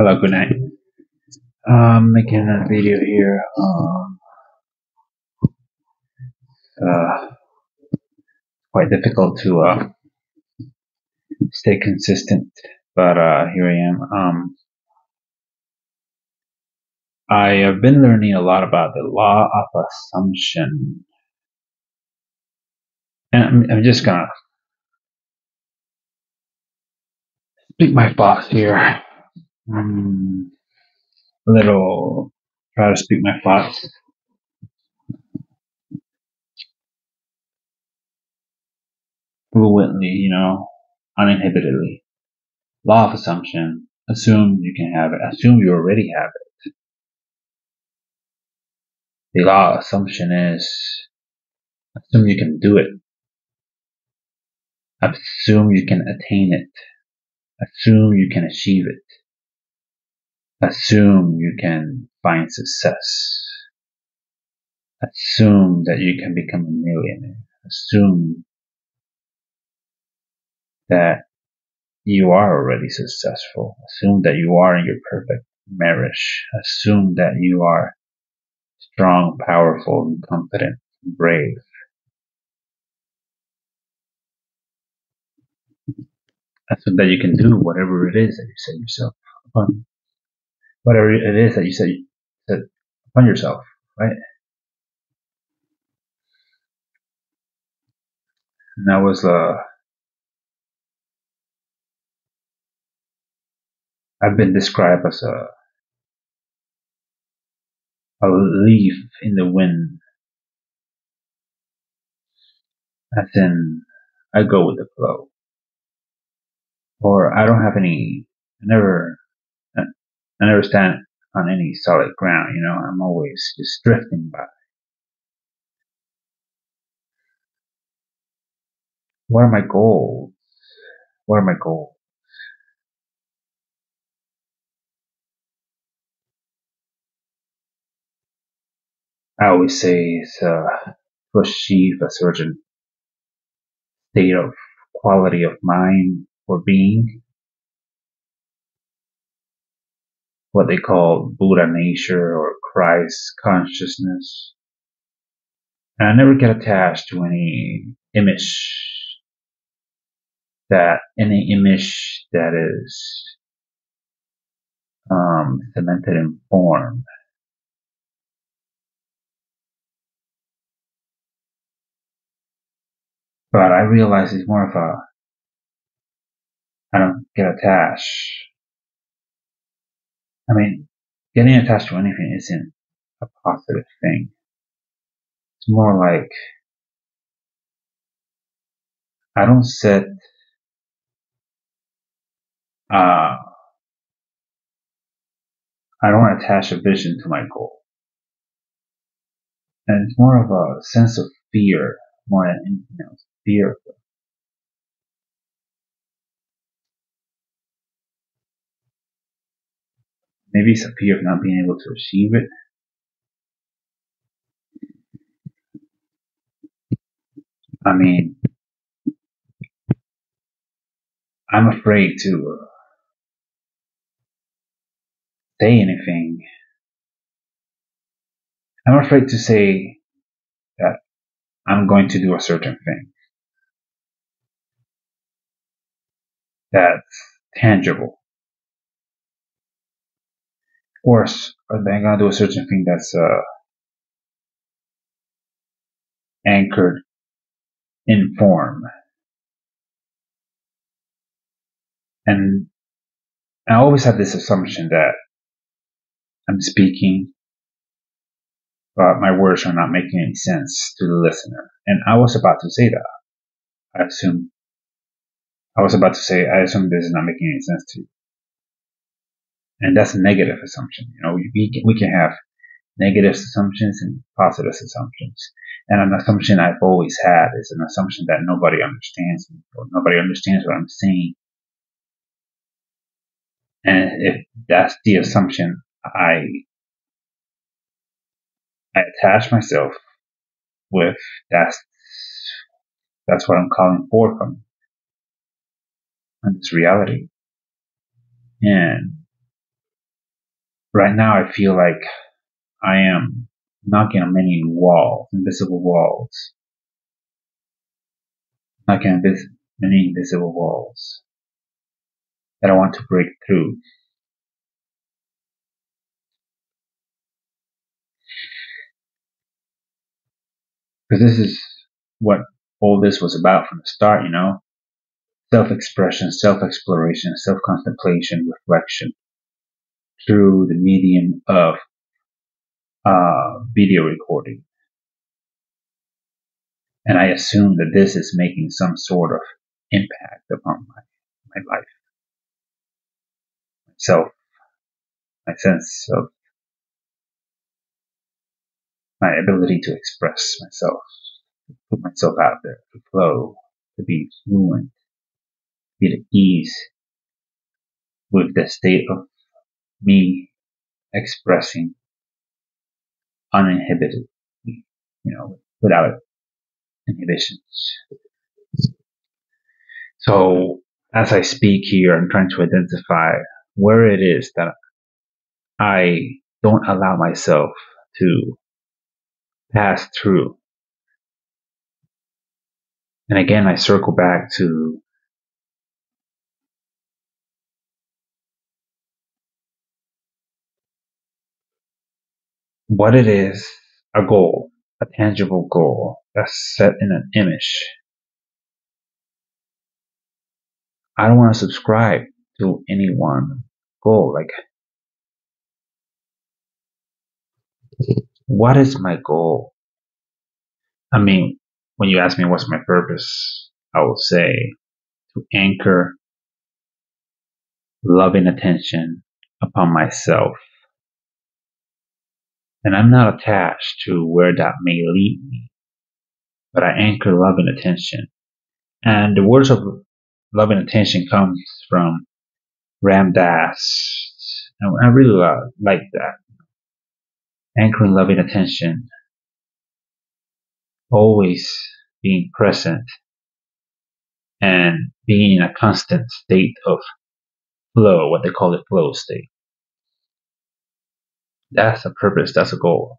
Hello, good night. I'm making a video here. Um, uh, quite difficult to uh, stay consistent, but uh, here I am. Um, I have been learning a lot about the law of assumption, and I'm, I'm just gonna speak my thoughts here. Um, a little try to speak my thoughts fluently, you know, uninhibitedly. Law of assumption. Assume you can have it. Assume you already have it. The law of assumption is assume you can do it. Assume you can attain it. Assume you can achieve it. Assume you can find success. Assume that you can become a millionaire. Assume that you are already successful. Assume that you are in your perfect marriage. Assume that you are strong, powerful, and competent, and brave. Assume that you can do whatever it is that you set yourself upon. Whatever it is that you set, set upon yourself, right? And that was uh I've been described as a a leaf in the wind. As in, I go with the flow. Or I don't have any, I never, never stand on any solid ground, you know, I'm always just drifting by. What are my goals? What are my goals? I always say it's uh, to achieve a certain state of quality of mind or being, what they call Buddha nature or Christ consciousness. And I never get attached to any image that any image that is um, cemented in form. But I realize it's more of a I don't get attached. I mean, getting attached to anything isn't a positive thing. It's more like I don't set uh, I don't attach a vision to my goal. And it's more of a sense of fear more than anything else. Fear of Maybe it's a fear of not being able to achieve it. I mean, I'm afraid to uh, say anything. I'm afraid to say that I'm going to do a certain thing that's tangible. Or I'm to do a certain thing that's uh, anchored in form. And I always have this assumption that I'm speaking, but my words are not making any sense to the listener. And I was about to say that. I assume, I was about to say, I assume this is not making any sense to you. And that's a negative assumption. You know, we can, we can have negative assumptions and positive assumptions. And an assumption I've always had is an assumption that nobody understands me or nobody understands what I'm saying. And if that's the assumption I I attach myself with, that's that's what I'm calling for from from this reality. And right now I feel like I am knocking on many walls, invisible walls. Knocking on invis- many invisible walls that I want to break through. Because this is what all this was about from the start, you know? Self expression, self exploration, self contemplation, reflection through the medium of uh, video recording. And I assume that this is making some sort of impact upon my, my life, myself, my sense of my ability to express myself, to put myself out there, to flow, to be fluent, to be at ease with the state of me expressing uninhibited, you know, without inhibitions. So as I speak here, I'm trying to identify where it is that I don't allow myself to pass through. And again, I circle back to what it is a goal, a tangible goal that's set in an image. I don't want to subscribe to any one goal. Like, what is my goal? I mean, when you ask me what's my purpose, I will say to anchor loving attention upon myself. And I'm not attached to where that may lead me, but I anchor love and attention. And the words of love and attention comes from Ram Dass. I really uh, like that. Anchoring love and attention. Always being present and being in a constant state of flow, what they call the flow state. That's a purpose, that's a goal.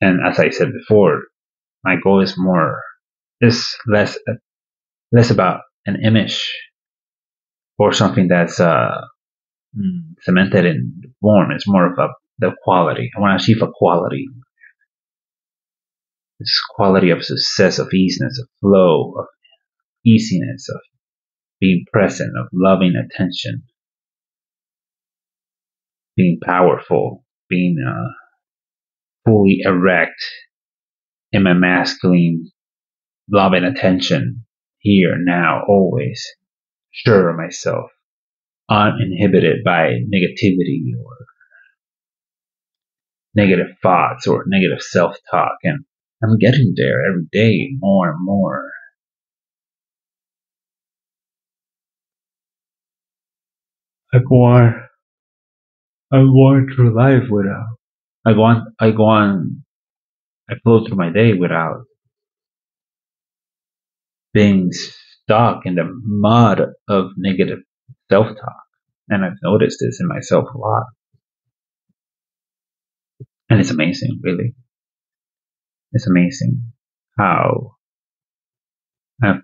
And as I said before, my goal is more, is less, less about an image or something that's uh, mm, cemented in form. It's more of a the quality. I want to achieve a quality. This quality of success, of easiness, of flow, of easiness, of being present, of loving attention, being powerful, being uh, fully erect in my masculine loving attention here, now, always, sure of myself, uninhibited by negativity or negative thoughts or negative self-talk. And I'm getting there every day more and more. Go on, I on through life without, I want, I go on, I flow through my day without being stuck in the mud of negative self-talk. And I've noticed this in myself a lot. And it's amazing, really. It's amazing how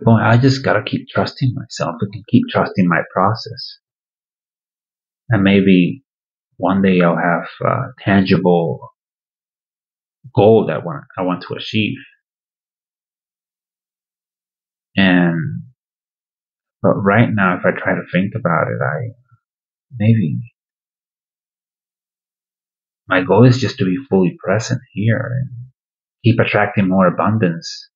going, I just gotta keep trusting myself. Can keep trusting my process. And maybe one day I'll have a tangible goal that I want to achieve. And, but right now, if I try to think about it, I, maybe my goal is just to be fully present here and keep attracting more abundance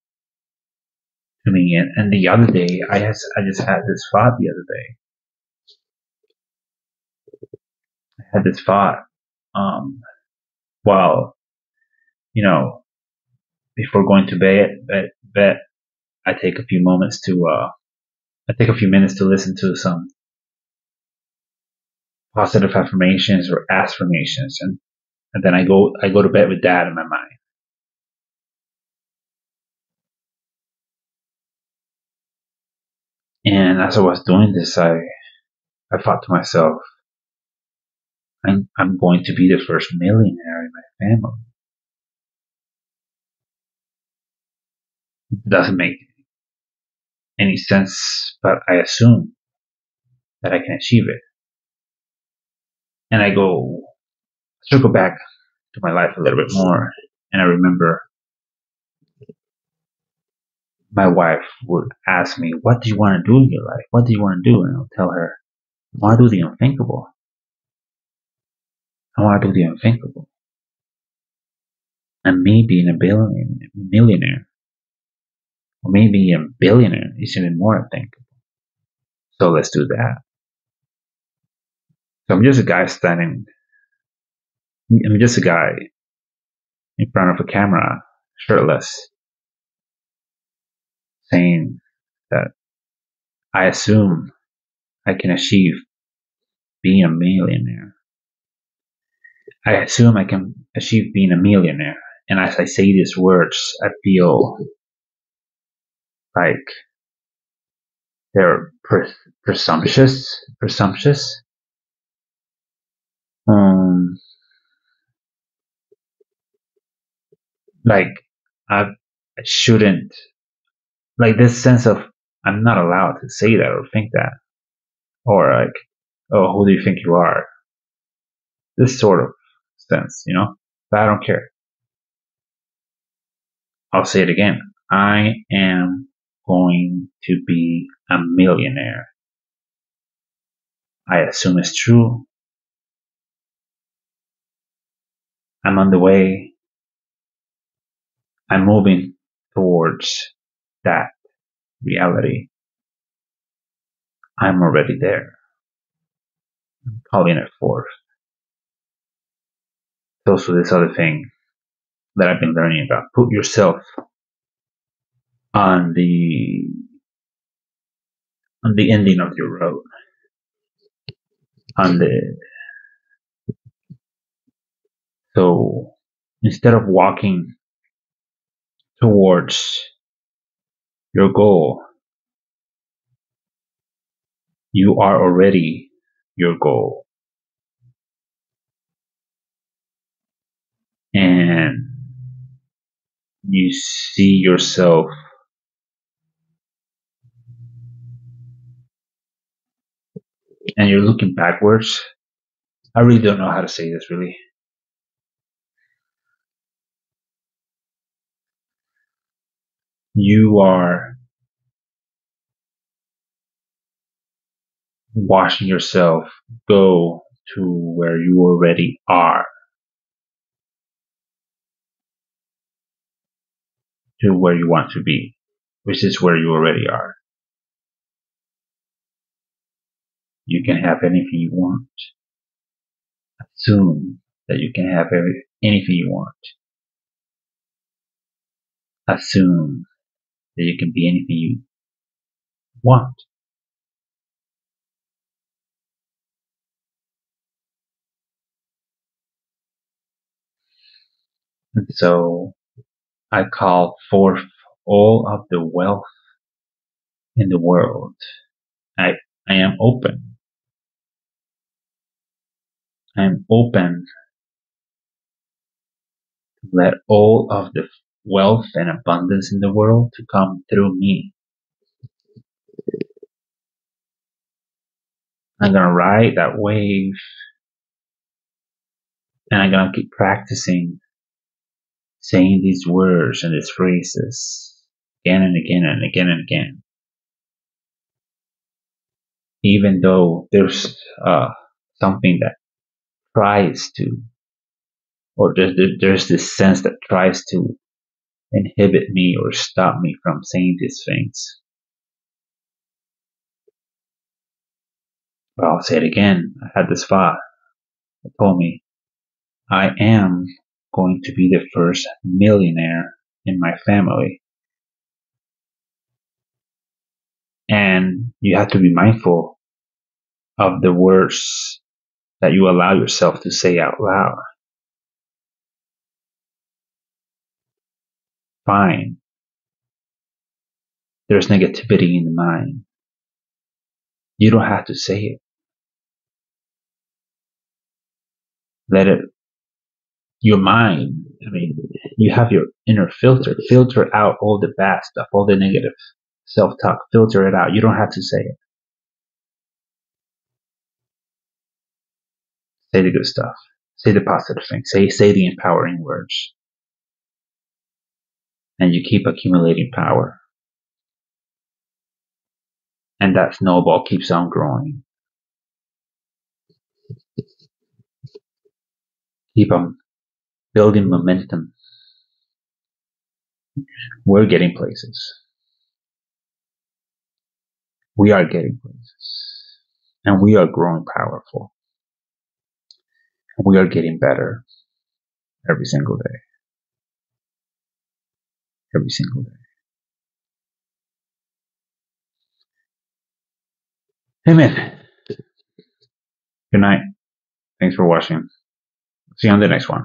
to me. And, and the other day, I just, I just had this thought the other day. I had this thought, um, while, you know, before going to bed, bed, bed, I take a few moments to, uh, I take a few minutes to listen to some positive affirmations or affirmations and and then I go I go to bed with that in my mind. And as I was doing this, I I thought to myself, I'm, I'm going to be the first millionaire in my family. It doesn't make any sense, but I assume that I can achieve it. And I go, circle back to my life a little bit more, and I remember my wife would ask me, What do you want to do in your life? What do you want to do? And I'll tell her, I want to do the unthinkable. I want to do the unthinkable. And me being a billion, millionaire, or maybe a billionaire is even more unthinkable. So let's do that. So I'm just a guy standing, I'm just a guy in front of a camera, shirtless, saying that I assume I can achieve being a millionaire. I assume I can achieve being a millionaire. And as I say these words, I feel like they're pres- presumptuous, presumptuous. Um, like I shouldn't like this sense of I'm not allowed to say that or think that, or like, oh, who do you think you are? This sort of sense, you know. But I don't care. I'll say it again. I am going to be a millionaire. I assume it's true. I'm on the way. I'm moving towards that reality. I'm already there. I'm calling it forth. Also this other thing that I've been learning about. Put yourself on the on the ending of your road. On the so instead of walking towards your goal. You are already your goal. You see yourself and you're looking backwards. I really don't know how to say this really. you are watching yourself go to where you already are. To where you want to be, which is where you already are. You can have anything you want. Assume that you can have every, anything you want. Assume that you can be anything you want. And so I call forth all of the wealth in the world. I, I am open. I am open to let all of the wealth and abundance in the world to come through me. I'm gonna ride that wave and I'm gonna keep practicing saying these words and these phrases again and again and again and again. Even though there's uh, something that tries to, or there's, this sense that tries to inhibit me or stop me from saying these things. But I'll say it again. I had this thought It told me I am going to be the first millionaire in my family. And you have to be mindful of the words that you allow yourself to say out loud. fine. There's negativity in the mind. You don't have to say it. Let it, your mind, I mean, you have your inner filter, filter out all the bad stuff, all the negative self talk, filter it out. You don't have to say it. Say the good stuff. Say the positive things. Say, say the empowering words. And you keep accumulating power. And that snowball keeps on growing. Keep on building momentum. We're getting places. We are getting places. And we are growing powerful. We are getting better every single day. Every single day. Amen. Good night. Thanks for watching. See you on the next one.